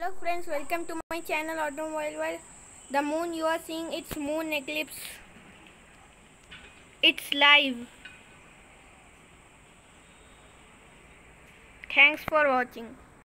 Hello friends, welcome to my channel Automobile World. The moon you are seeing, it's moon eclipse. It's live. Thanks for watching.